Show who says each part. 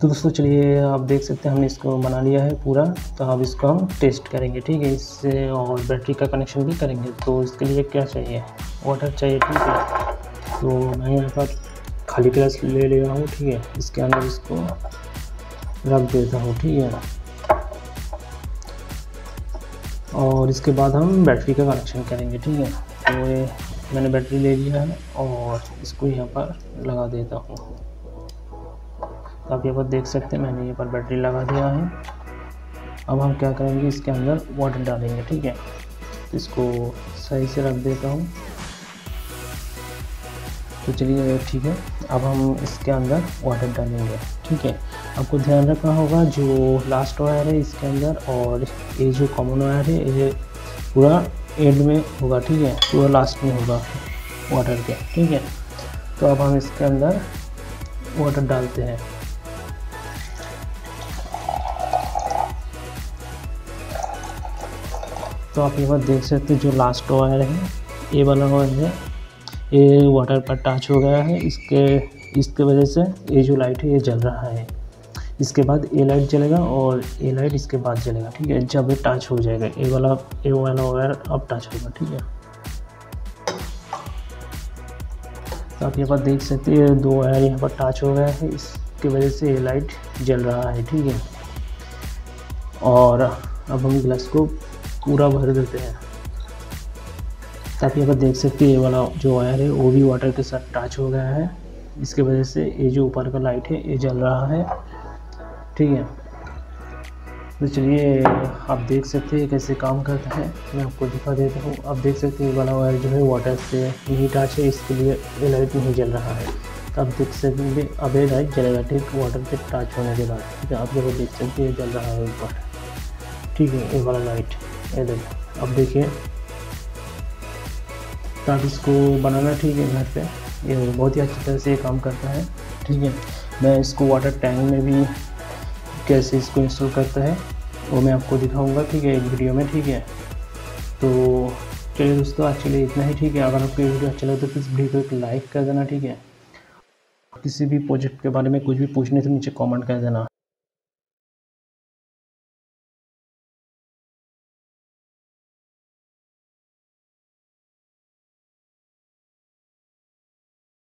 Speaker 1: तो दोस्तों चलिए आप देख सकते हैं, हमने इसको बना लिया है पूरा। तो अब इसको हम टेस्ट करेंगे, ठीक है? इससे और बैटरी का कनेक्शन भी करेंगे। तो इसके लिए क्या चाहिए? वाटर चाहिए, ठीक है? तो मैं यहाँ पर खाली ग्लास ले ले रहा हूँ, ठीक है? इसके अंदर इसको रख देता हूँ, ठीक है? और इसके बाद हम बैटरी का कनेक्शन करेंगे, ठीक है? तो मैंने बैटरी ले लिया है और इसको यहाँ पर लगा देता हूँ। तो आप यहाँ पर देख सकते हैं, मैंने यहाँ पर बैटरी लगा दिया है। अब हम क्या करेंगे, इसके अंदर वाटर डालेंगे, ठीक है? तो इसको सही से रख देता हूँ। तो चलिए, ठीक है, अब हम इसके अंदर वाटर डालेंगे, ठीक है? आपको ध्यान रखना होगा, जो लास्ट वायर है इसके अंदर और ये जो कॉमन वायर है, ये पूरा एंड में होगा, ठीक है? पूरा लास्ट में होगा वाटर के, ठीक है? तो अब हम इसके अंदर वाटर डालते हैं। तो आप यहाँ देख सकते हैं जो लास्ट वायर है, ये वाला वायर है। ये वाटर पर टच हो गया है। इसके इसके वजह से ये जो लाइट है, ये जल रहा है। इसके बाद ए लाइट जलेगा और ए लाइट इसके बाद जलेगा, ठीक है? जब ये टच हो जाएगा ए वाला ए वाला वायर अब टच होगा, ठीक है? तो आप यहाँ पर देख सकते हैं दो वायर यहाँ पर टच हो गया है। इसकी वजह से ये लाइट जल रहा है, ठीक है? और अब हम ग्लास को पूरा भर देते हैं। ताकि पर देख सकते हैं ये वाला जो वायर है, वो भी वाटर के साथ टच हो गया है। इसके वजह से ये जो ऊपर का लाइट है, ये जल रहा है। ठीक है? तो चलिए, आप देख सकते हैं कैसे काम करता है। मैं आपको दिखा देता हूँ। आप देख सकते हैं ये वाला वायर जो है वाटर से नहीं टच है, इसके लिए ये लाइट नहीं जल रहा है। तो आप देख सकते अब ये लाइट जलेगा, ठीक? वाटर से टच होने के बाद। ठीक है? आप जब देख सकते हैं जल रहा है ऊपर। ठीक है, ये वाला लाइट ये देखो अब देखिए। तो आप इसको बनाना ठीक है घर पे। ये बहुत ही अच्छी तरह से ये काम करता है। ठीक है। मैं इसको वाटर टैंक में भी कैसे इसको इंस्टॉल करता है, वो मैं आपको दिखाऊँगा, ठीक है, एक वीडियो में, ठीक है। तो चलिए दोस्तों, आज के लिए इतना ही, ठीक है। अगर आपको ये वीडियो अच्छा लगे तो प्लीज़ वीडियो को लाइक कर देना, ठीक है। किसी भी प्रोजेक्ट के बारे में कुछ भी पूछने से नीचे कमेंट कर देना।